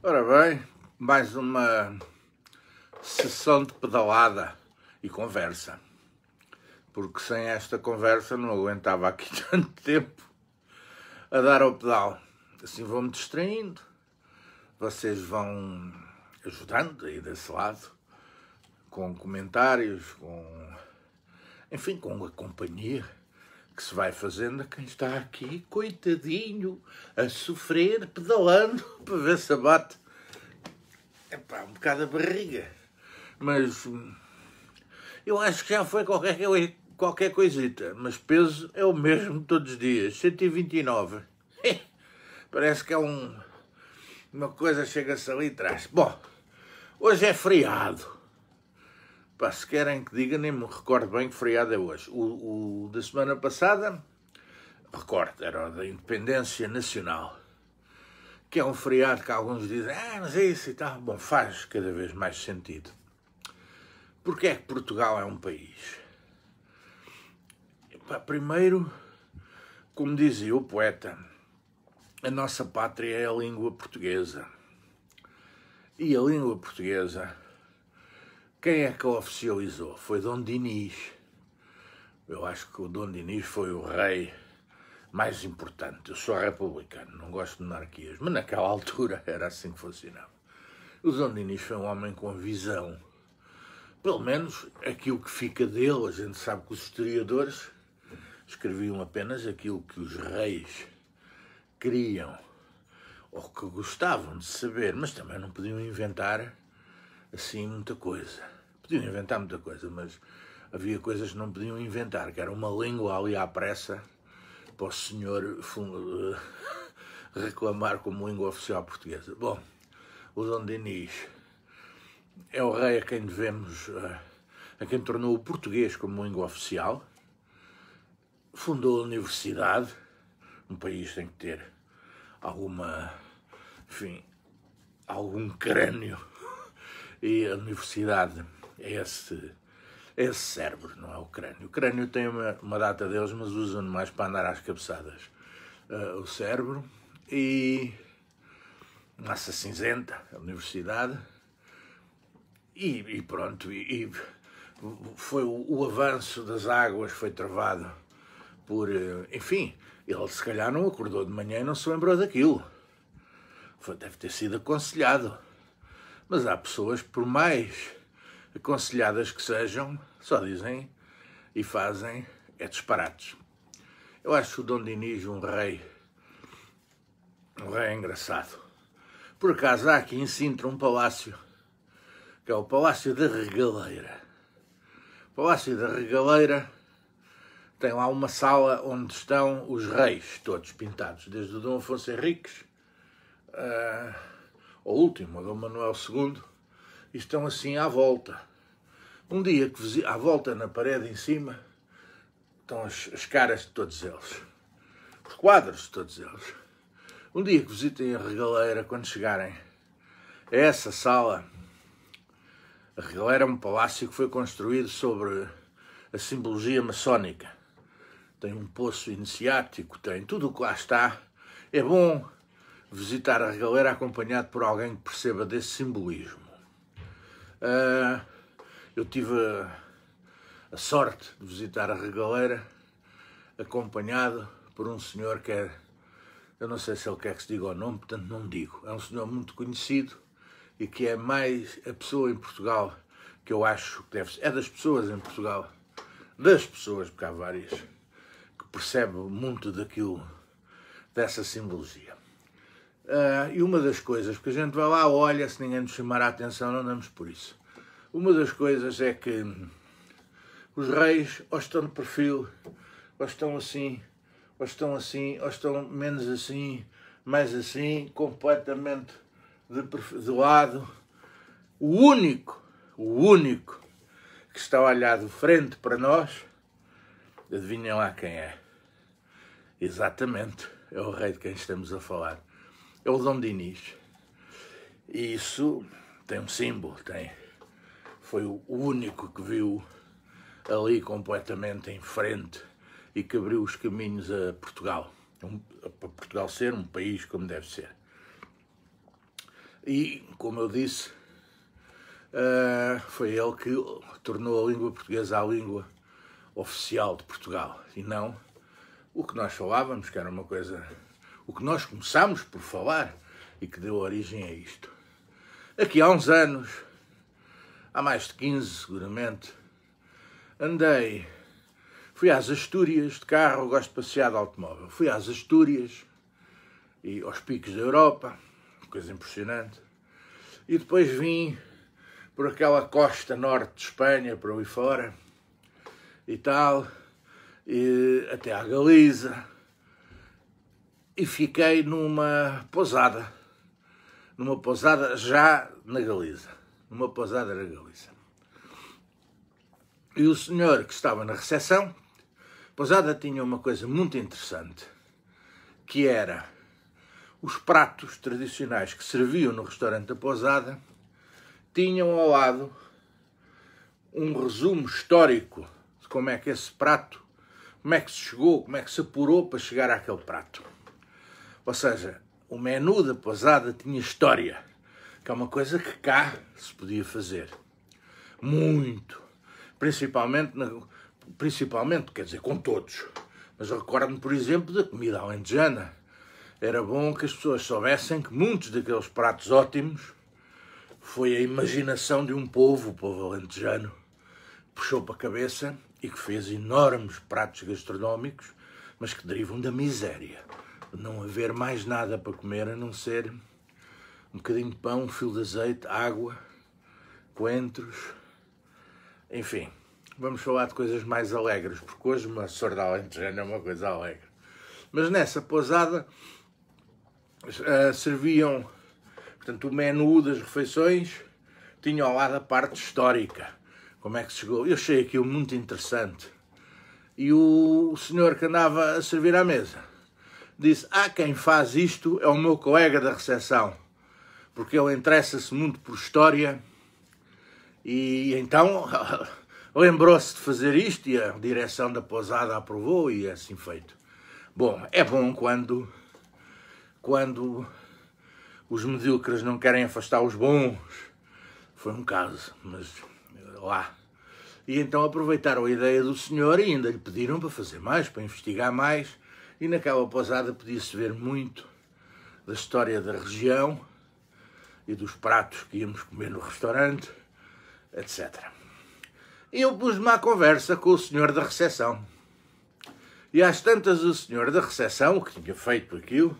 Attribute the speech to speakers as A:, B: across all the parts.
A: Ora bem, mais uma sessão de pedalada e conversa. Porque sem esta conversa não aguentava aqui tanto tempo a dar ao pedal. Assim vou-me distraindo, vocês vão ajudando aí desse lado, com comentários, com. enfim, com a companhia que se vai fazendo a quem está aqui, coitadinho, a sofrer, pedalando, para ver se abate. Epá, um bocado a barriga. Mas hum, eu acho que já foi qualquer, qualquer coisita, mas peso é o mesmo todos os dias, 129. Parece que é um. Uma coisa chega-se ali atrás. Bom, hoje é feriado. Pá, se querem que diga, nem me recordo bem que feriado é hoje. O, o da semana passada, recordo, era o da Independência Nacional. Que é um feriado que alguns dizem, ah, mas é isso e tal. Bom, faz cada vez mais sentido. Porque é que Portugal é um país? Primeiro, como dizia o poeta, a nossa pátria é a língua portuguesa. E a língua portuguesa quem é que a oficializou? Foi Dom Dinis. Eu acho que o Dom Dinis foi o rei mais importante. Eu sou republicano, não gosto de monarquias, mas naquela altura era assim que funcionava. O Dom Dinis foi um homem com visão. Pelo menos aquilo que fica dele, a gente sabe que os historiadores escreviam apenas aquilo que os reis queriam ou que gostavam de saber, mas também não podiam inventar assim muita coisa. Podiam inventar muita coisa, mas havia coisas que não podiam inventar, que era uma língua ali à pressa para o senhor reclamar como língua oficial portuguesa. Bom, o Dom Denis é o rei a quem devemos, eh, a quem tornou o português como língua oficial, fundou a universidade, um país tem que ter alguma, enfim, algum crânio e a universidade é esse, é esse cérebro, não é o crânio. O crânio tem uma, uma data deles, mas usam mais para andar às cabeçadas. Uh, o cérebro e massa cinzenta, a universidade. E, e pronto, e, e, foi o, o, avanço das águas foi travado por, uh, enfim, ele se calhar não acordou de manhã e não se lembrou daquilo. Foi, deve ter sido aconselhado mas há pessoas, por mais aconselhadas que sejam, só dizem e fazem é disparates. Eu acho o Dom Dinis um rei, um rei engraçado. Por acaso há aqui em Sintra um palácio, que é o Palácio da Regaleira. O Palácio da Regaleira tem lá uma sala onde estão os reis, todos pintados, desde o Dom Afonso Henriques. Uh, o último, Dom Manuel II, e estão assim à volta. Um dia que à volta na parede em cima estão as, as caras de todos eles, os quadros de todos eles. Um dia que visitem a regaleira, quando chegarem a essa sala, a regaleira é um palácio que foi construído sobre a simbologia maçónica. Tem um poço iniciático, tem tudo o que lá está. É bom visitar a regaleira acompanhado por alguém que perceba desse simbolismo. Uh, eu tive a, a, sorte de visitar a regaleira acompanhado por um senhor que é, eu não sei se ele quer que se diga o nome, portanto não digo. É um senhor muito conhecido e que é mais a pessoa em Portugal que eu acho que deve ser. É das pessoas em Portugal, das pessoas, porque há várias, que percebe muito daquilo, dessa simbologia. Uh, e uma das coisas, porque a gente vai lá, olha, se ninguém nos chamar a atenção, não damos por isso. Uma das coisas é que os reis ou estão de perfil, ou estão assim, ou estão assim, ou estão menos assim, mais assim, completamente de, de lado. O único, o único que está olhado frente para nós, adivinhem lá quem é. Exatamente, é o rei de quem estamos a falar é o Dom Dinis. E isso tem um símbolo, tem. Foi o único que viu ali completamente em frente e que abriu os caminhos a Portugal. Um, para Portugal ser um país como deve ser. E, como eu disse, uh, foi ele que tornou a língua portuguesa a língua oficial de Portugal e não o que nós falávamos, que era uma coisa. O que nós começámos por falar e que deu origem a isto. Aqui há uns anos, há mais de 15 seguramente, andei, fui às Astúrias de carro, gosto de passear de automóvel, fui às Astúrias e aos picos da Europa, coisa impressionante, e depois vim por aquela costa norte de Espanha, por ali fora, e tal, e até à Galiza, e fiquei numa pousada, numa pousada já na Galiza, numa pousada na Galiza. E o senhor que estava na recepção, a pousada tinha uma coisa muito interessante, que era os pratos tradicionais que serviam no restaurante da pousada tinham ao lado um resumo histórico de como é que esse prato, como é que se chegou, como é que se apurou para chegar àquele prato. Ou seja, o menu da pousada tinha história, que é uma coisa que cá se podia fazer. Muito. Principalmente, principalmente quer dizer, com todos. Mas recordo-me, por exemplo, da comida alentejana. Era bom que as pessoas soubessem que muitos daqueles pratos ótimos foi a imaginação de um povo, o povo alentejano, puxou para a cabeça e que fez enormes pratos gastronómicos, mas que derivam da miséria. Não haver mais nada para comer a não ser um bocadinho de pão, um fio de azeite, água, coentros, enfim. Vamos falar de coisas mais alegres, porque hoje uma sorda alentejana é uma coisa alegre. Mas nessa pousada uh, serviam Portanto, o menu das refeições tinha ao lado a parte histórica. Como é que chegou? Eu achei aquilo muito interessante. E o senhor que andava a servir à mesa disse: Ah, quem faz isto é o meu colega da recepção, porque ele interessa-se muito por história. E então lembrou-se de fazer isto e a direção da pousada aprovou e é assim feito. Bom, é bom quando, quando os medíocres não querem afastar os bons. Foi um caso, mas lá. E então aproveitaram a ideia do senhor e ainda lhe pediram para fazer mais, para investigar mais. E naquela pousada podia-se ver muito da história da região e dos pratos que íamos comer no restaurante, etc. E eu pus-me à conversa com o senhor da recepção. E às tantas o senhor da recepção, que tinha feito aquilo,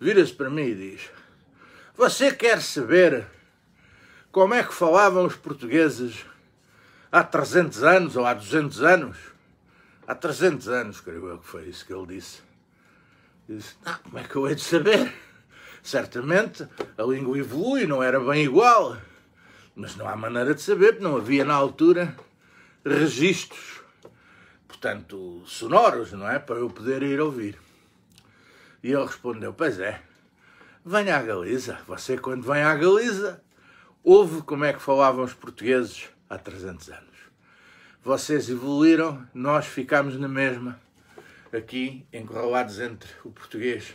A: vira-se para mim e diz: você quer saber como é que falavam os portugueses há 300 anos ou há 200 anos? Há 300 anos, creio eu que foi isso que ele disse. disse, ah, como é que eu hei de saber? Certamente a língua evolui, não era bem igual. Mas não há maneira de saber, porque não havia na altura registros, portanto, sonoros, não é? Para eu poder ir ouvir. E ele respondeu: Pois é, venha à Galiza. Você, quando vem à Galiza, ouve como é que falavam os portugueses há 300 anos. Vocês evoluíram, nós ficámos na mesma, aqui, encurralados entre o português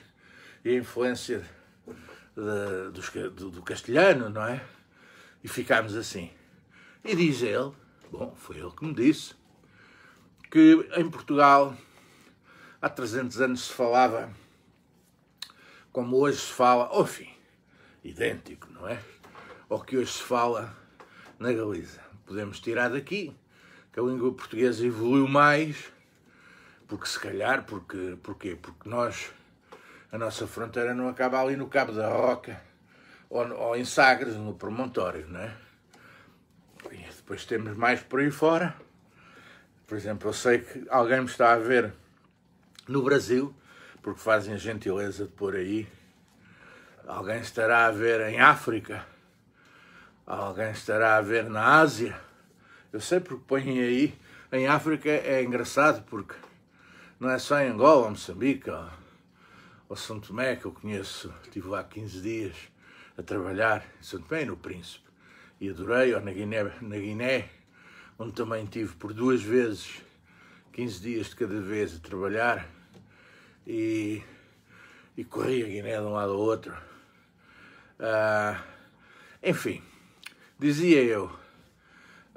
A: e a influência de, do, do castelhano, não é? E ficámos assim. E diz ele, bom, foi ele que me disse, que em Portugal há 300 anos se falava como hoje se fala, enfim, idêntico, não é? Ao que hoje se fala na Galiza. Podemos tirar daqui que a língua portuguesa evoluiu mais, porque se calhar, porque, porquê? Porque nós, a nossa fronteira não acaba ali no Cabo da Roca ou, ou em Sagres, no promontório, não é? E depois temos mais por aí fora. Por exemplo, eu sei que alguém me está a ver no Brasil porque fazem a gentileza de pôr aí. Alguém estará a ver em África, alguém estará a ver na Ásia. Eu sei porque põem aí. Em África é engraçado porque não é só em Angola, Moçambique ou, ou São Tomé que eu conheço. Estive lá 15 dias a trabalhar em São Tomé e no Príncipe. E adorei, ou na Guiné, na Guiné, onde também tive por duas vezes 15 dias de cada vez a trabalhar e, e corria Guiné de um lado ao outro. Uh, enfim, dizia eu,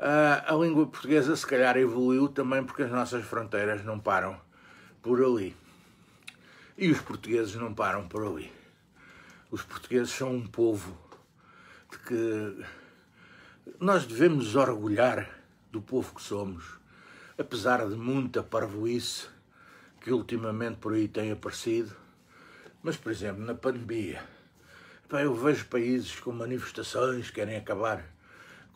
A: a língua portuguesa se calhar evoluiu também porque as nossas fronteiras não param por ali. E os portugueses não param por ali. Os portugueses são um povo de que nós devemos orgulhar do povo que somos, apesar de muita parvoíce que ultimamente por aí tem aparecido. Mas, por exemplo, na pandemia, eu vejo países com manifestações, querem acabar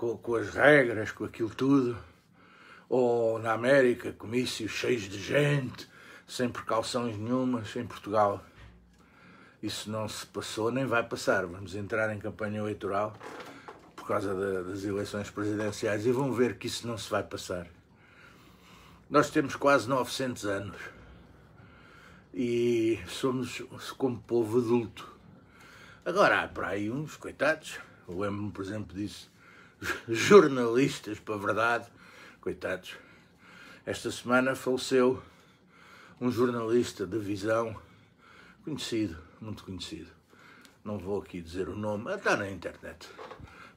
A: com, com as regras, com aquilo tudo. Ou na América, comícios cheios de gente, sem precauções nenhumas. Em Portugal, isso não se passou, nem vai passar. Vamos entrar em campanha eleitoral por causa das eleições presidenciais e vão ver que isso não se vai passar. Nós temos quase 900 anos e somos como povo adulto. Agora há para aí uns coitados, eu lembro-me, por exemplo, disso, jornalistas, para a verdade, coitados. Esta semana faleceu um jornalista de visão conhecido, muito conhecido. Não vou aqui dizer o nome, está na internet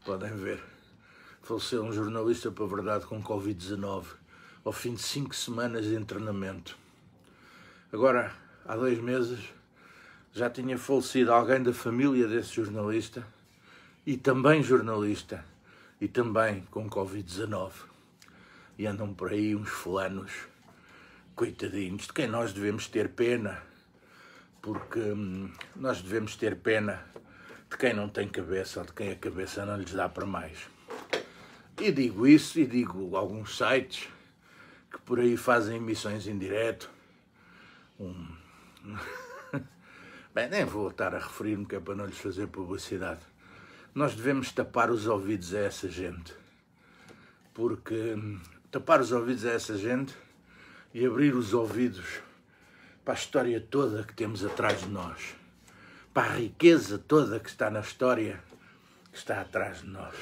A: podem ver. Faleceu um jornalista, para a verdade, com Covid-19, ao fim de cinco semanas de internamento. Agora, há dois meses, já tinha falecido alguém da família desse jornalista, e também jornalista, e também com Covid-19. E andam por aí uns fulanos, coitadinhos, de quem nós devemos ter pena, porque hum, nós devemos ter pena de quem não tem cabeça ou de quem a cabeça não lhes dá para mais. E digo isso e digo alguns sites que por aí fazem emissões em direto. Bem, nem vou estar a referir-me que é para não lhes fazer publicidade. Nós devemos tapar os ouvidos a essa gente. Porque hum, tapar os ouvidos a essa gente e abrir os ouvidos para a história toda que temos atrás de nós para a riqueza toda que está na história que está atrás de nós.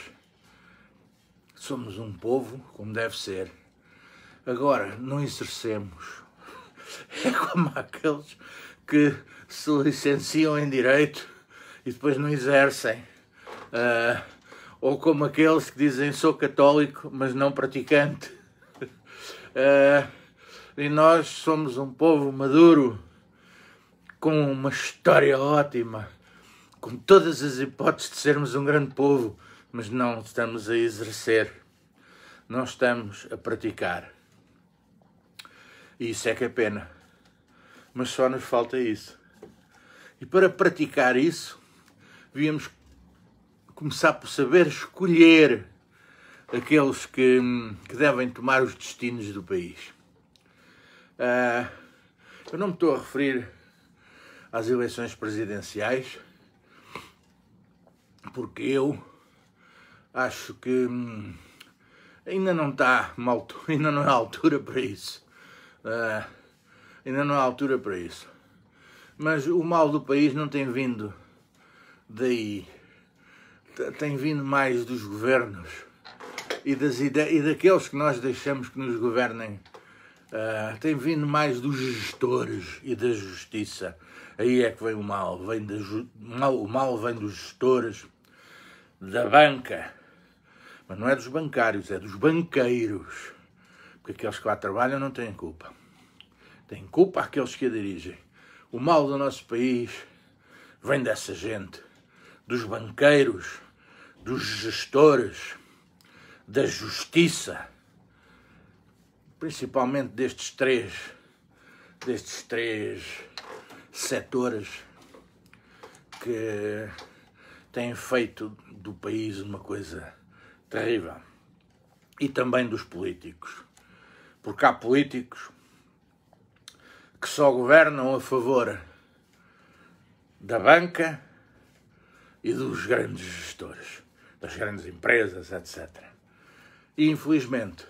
A: Somos um povo como deve ser. Agora, não exercemos. É como aqueles que se licenciam em Direito e depois não exercem. Uh, ou como aqueles que dizem sou católico, mas não praticante. Uh, e nós somos um povo maduro com uma história ótima, com todas as hipóteses de sermos um grande povo, mas não estamos a exercer, não estamos a praticar. E isso é que é pena. Mas só nos falta isso. E para praticar isso, devíamos começar por saber escolher aqueles que, que devem tomar os destinos do país. Uh, eu não me estou a referir às eleições presidenciais, porque eu acho que hum, ainda não está mal, ainda não é altura para isso. Uh, ainda não é altura para isso. Mas o mal do país não tem vindo daí. Tem vindo mais dos governos e, das e daqueles que nós deixamos que nos governem. Uh, tem vindo mais dos gestores e da justiça Aí é que vem o mal, vem da, mal, o mal vem dos gestores, da banca, mas não é dos bancários, é dos banqueiros, porque aqueles que lá trabalham não têm culpa. Têm culpa aqueles que a dirigem. O mal do nosso país vem dessa gente, dos banqueiros, dos gestores, da justiça, principalmente destes três, destes três setores que têm feito do país uma coisa terrível. E também dos políticos. Porque há políticos que só governam a favor da banca e dos grandes gestores, das grandes empresas, etc. E infelizmente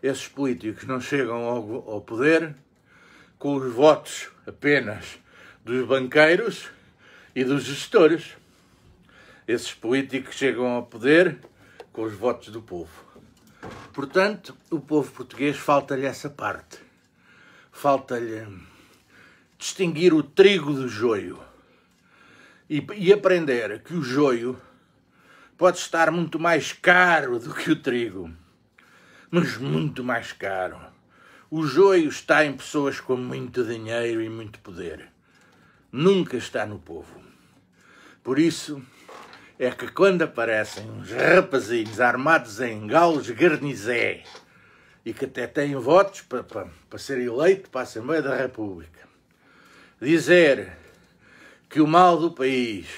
A: esses políticos não chegam ao, ao poder com os votos apenas dos banqueiros e dos gestores. Esses políticos chegam ao poder com os votos do povo. Portanto, o povo português falta-lhe essa parte. Falta-lhe distinguir o trigo do joio. e, e aprender que o joio pode estar muito mais caro do que o trigo, mas muito mais caro. O joio está em pessoas com muito dinheiro e muito poder. Nunca está no povo. Por isso é que quando aparecem uns rapazinhos armados em galos garnizé e que até têm votos para, para, para ser eleito para a Assembleia da República, dizer que o mal do país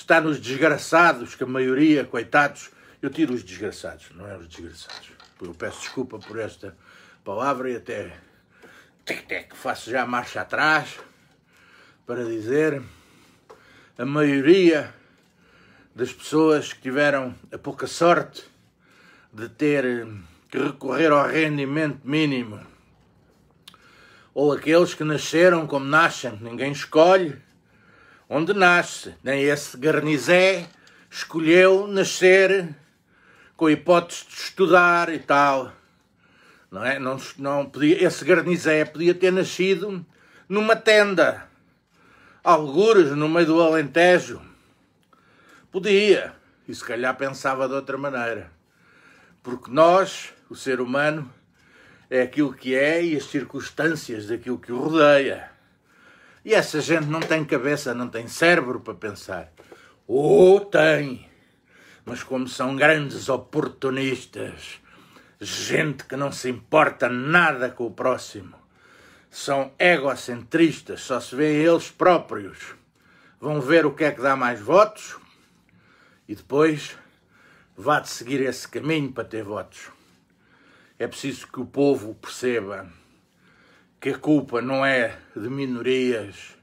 A: está nos desgraçados, que a maioria, coitados, eu tiro os desgraçados, não é os desgraçados. Eu peço desculpa por esta palavra e até, que faço já marcha atrás para dizer a maioria das pessoas que tiveram a pouca sorte de ter que recorrer ao rendimento mínimo ou aqueles que nasceram como nascem, ninguém escolhe onde nasce. Nem esse Garnizé escolheu nascer com a hipótese de estudar e tal. Não é? Não, não podia, esse Garnizé podia ter nascido numa tenda, algures no meio do Alentejo. Podia, e se calhar pensava de outra maneira. Porque nós, o ser humano, é aquilo que é e as circunstâncias daquilo que o rodeia. E essa gente não tem cabeça, não tem cérebro para pensar. Ou oh, tem, mas como são grandes oportunistas, gente que não se importa nada com o próximo, são egocentristas, só se vêem eles próprios. Vão ver o que é que dá mais votos e depois vá de seguir esse caminho para ter votos. É preciso que o povo perceba que a culpa não é de minorias,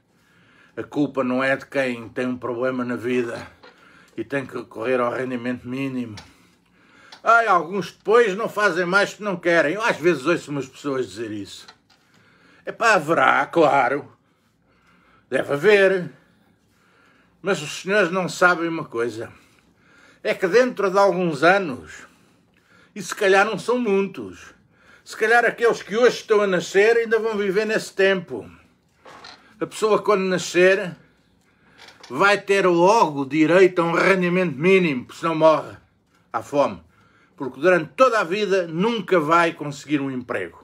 A: a culpa não é de quem tem um problema na vida e tem que recorrer ao rendimento mínimo. Ai, alguns depois não fazem mais que não querem. Eu às vezes ouço umas pessoas dizer isso. É pá, haverá, claro. Deve haver. Mas os senhores não sabem uma coisa. É que dentro de alguns anos, e se calhar não são muitos, se calhar aqueles que hoje estão a nascer ainda vão viver nesse tempo. A pessoa, quando nascer, vai ter logo direito a um rendimento mínimo, porque senão morre à fome. Porque durante toda a vida nunca vai conseguir um emprego.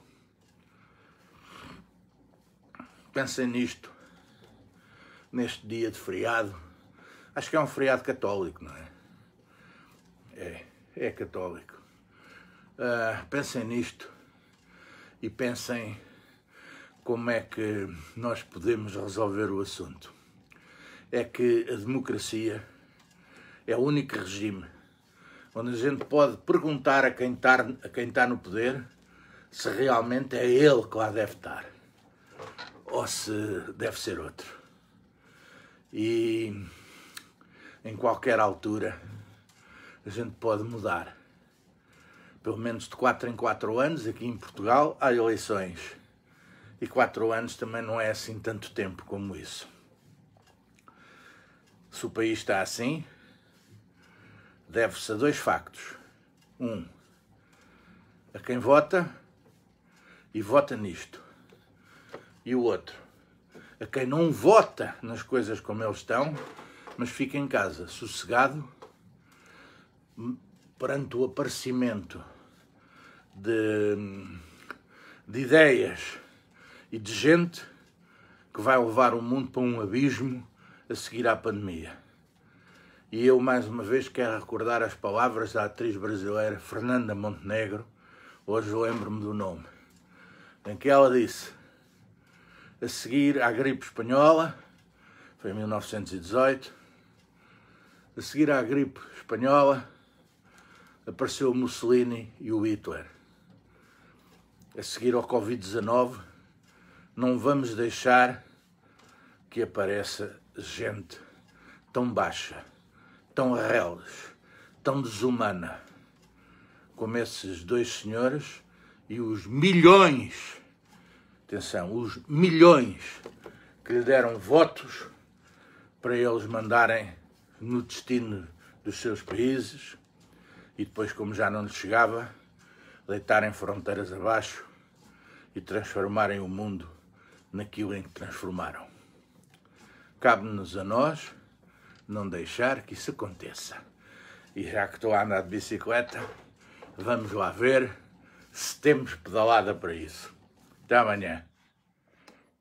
A: Pensem nisto, neste dia de feriado. Acho que é um feriado católico, não é? É, é católico. Uh, pensem nisto e pensem como é que nós podemos resolver o assunto. É que a democracia é o único regime onde a gente pode perguntar a quem está, a quem está no poder se realmente é ele que lá deve estar ou se deve ser outro. E em qualquer altura a gente pode mudar pelo menos de 4 em 4 anos, aqui em Portugal, há eleições. E 4 anos também não é assim tanto tempo como isso. Se o país está assim, deve-se a dois factos. Um, a quem vota e vota nisto. E o outro, a quem não vota nas coisas como eles estão, mas fica em casa, sossegado, perante o aparecimento de, de ideias e de gente que vai levar o mundo para um abismo a seguir à pandemia. E eu, mais uma vez, quero recordar as palavras da atriz brasileira Fernanda Montenegro, hoje lembro-me do nome, em que ela disse: a seguir à gripe espanhola, foi em 1918, a seguir à gripe espanhola, apareceu Mussolini e o Hitler a seguir ao Covid-19, não vamos deixar que apareça gente tão baixa, tão reles, tão desumana como esses dois senhores e os milhões, atenção, os milhões que lhe deram votos para eles mandarem no destino dos seus países e depois, como já não lhes chegava, deitarem fronteiras abaixo e transformarem o mundo naquilo em que transformaram. Cabe-nos a nós não deixar que isso aconteça. E já que estou a andar de bicicleta, vamos lá ver se temos pedalada para isso. Até amanhã.